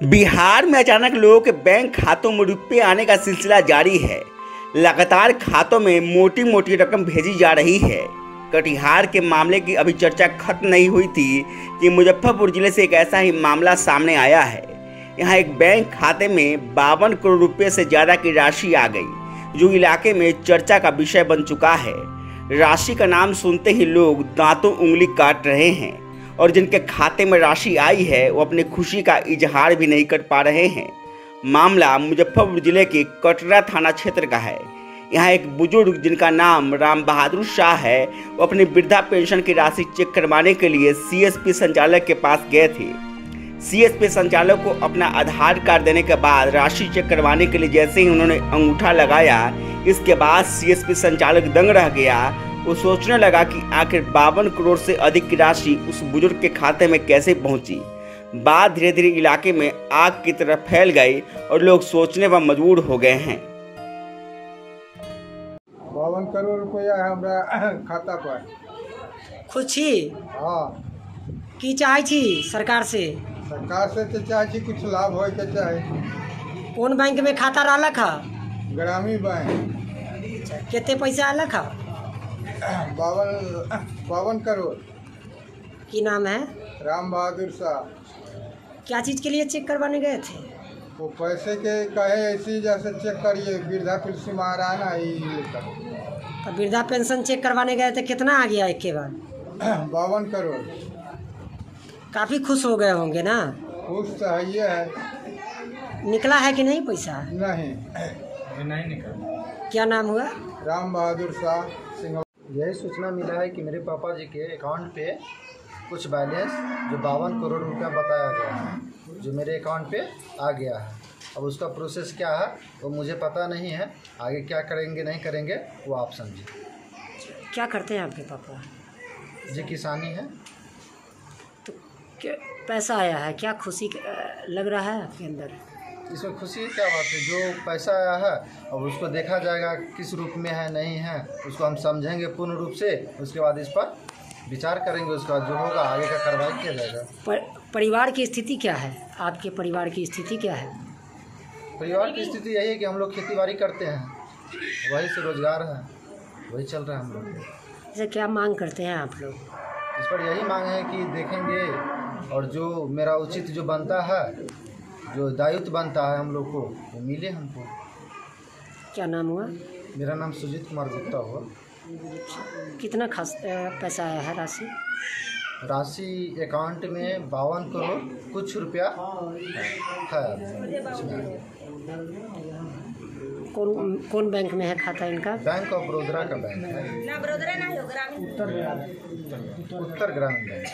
बिहार में अचानक लोगों के बैंक खातों में रुपये आने का सिलसिला जारी है। लगातार खातों में मोटी मोटी रकम भेजी जा रही है। कटिहार के मामले की अभी चर्चा खत्म नहीं हुई थी कि मुजफ्फरपुर ज़िले से एक ऐसा ही मामला सामने आया है। यहाँ एक बैंक खाते में बावन करोड़ रुपये से ज़्यादा की राशि आ गई, जो इलाके में चर्चा का विषय बन चुका है। राशि का नाम सुनते ही लोग दांतों उंगली काट रहे हैं। और जिनके खाते में राशि आई है, वो अपनी खुशी का इजहार भी नहीं कर पा रहे हैं। मामला मुजफ्फरपुर ज़िले के कटरा थाना क्षेत्र का है। यहाँ एक बुज़ुर्ग जिनका नाम राम बहादुर शाह है, वो अपनी वृद्धा पेंशन की राशि चेक करवाने के लिए सीएसपी संचालक के पास गए थे। सीएसपी संचालक को अपना आधार कार्ड देने के बाद राशि चेक करवाने के लिए जैसे ही उन्होंने अंगूठा लगाया, इसके बाद सीएसपी संचालक दंग रह गया वो सोचने लगा कि आखिर बावन करोड़ से अधिक की राशि उस बुज़ुर्ग के खाते में कैसे पहुँची? बात धीरे धीरे इलाके में आग की तरह फैल गई और लोग सोचने पर मजबूर हो गए हैं। बावन करोड़ रुपया है हमरा खाता पर। खुशी हाँ। की चाहे छी सरकार से? सरकार से तो चाहे छी कुछ लाभ हो के चाहे। कौन बैंक में खाता रहलक ह? ग्रामीण बैंक। केते पैसा आलक ह? बावन बावन करोड़। की नाम है? राम बहादुर शाह। क्या चीज़ के लिए चेक करवाने गए थे? वो पैसे के कहे ऐसी जैसे चेक करिए वृद्धा पेंशन आ रहा है ना ये कर। तो वृद्धा पेंशन चेक करवाने गए थे कितना आ गया एक के बाद? बावन करोड़। काफ़ी खुश हो गए होंगे ना? खुश तो है ये है। निकला है कि नहीं पैसा? नहीं। नहीं निकला। क्या नाम हुआ? राम बहादुर शाह सिंह यही सूचना मिला है कि मेरे पापा जी के अकाउंट पे कुछ बैलेंस जो बावन करोड़ रुपया बताया गया है जो मेरे अकाउंट पे आ गया है। अब उसका प्रोसेस क्या है वो मुझे पता नहीं है। आगे क्या करेंगे नहीं करेंगे वो आप समझिए। क्या करते हैं आपके पापा? जी किसानी है। तो क्या पैसा आया है क्या खुशी लग रहा है आपके अंदर? इसमें खुशी क्या बात है? जो पैसा आया है अब उसको देखा जाएगा किस रूप में है नहीं है। उसको हम समझेंगे पूर्ण रूप से। उसके बाद इस पर विचार करेंगे उसका जो होगा आगे का कार्रवाई किया जाएगा। पर, परिवार की स्थिति क्या है? आपके परिवार की स्थिति क्या है? परिवार की स्थिति यही है कि हम लोग खेती बाड़ी करते हैं। वही से रोज़गार है। वही चल रहा है हम लोग। जैसे क्या मांग करते हैं आप लोग? इस पर यही मांग है कि देखेंगे और जो मेरा उचित जो बनता है जो दायित्व बनता है हम लोग को वो मिले हमको। क्या नाम हुआ? मेरा नाम सुजीत कुमार गुप्ता हुआ। कितना खास पैसा आया है राशि? राशि अकाउंट में बावन करोड़ कुछ रुपया है। कौन कौन बैंक में है खाता इनका? बैंक ऑफ़ बड़ोदरा का बैंक है। ना बड़ोदरा ना उत्तर ग्रामीण। बैंक